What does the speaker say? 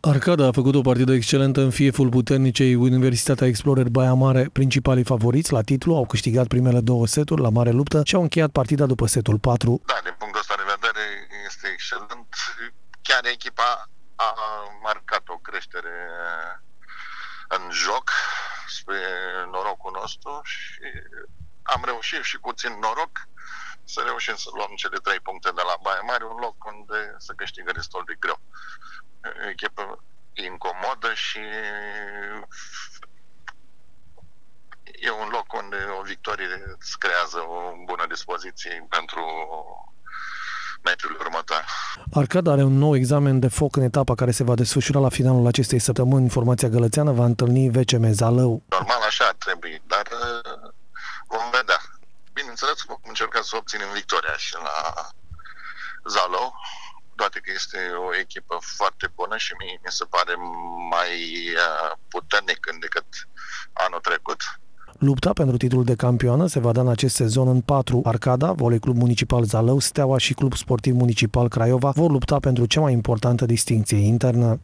Arcada a făcut o partidă excelentă în fieful puternicei Universitatea Explorer Baia Mare. Principalii favoriți la titlu au câștigat primele două seturi la mare luptă și au încheiat partida după setul 4. Da, din punctul ăsta de vedere este excelent. Chiar echipa a marcat o creștere în joc spre norocul nostru și am reușit și puțin noroc să reușim să luăm cele trei puncte de la Baia Mare, un loc unde să câștigă destul de greu. Echipă incomodă și e un loc unde o victorie îți creează o bună dispoziție pentru meciul următoare. Arcada are un nou examen de foc în etapa care se va desfășura la finalul acestei săptămâni. Formația gălățeană va întâlni VCM Zalău. Normal așa ar trebui, dar uh, vom vedea. Bineînțeles, vom încerca să obținem victoria și la Zalău, toate că este o echipă foarte bună și mie mi se pare mai uh, puternic decât anul trecut. Lupta pentru titlul de campioană se va da în acest sezon în patru. Arcada, Volei Club Municipal Zalău, Steaua și Club Sportiv Municipal Craiova vor lupta pentru cea mai importantă distinție internă.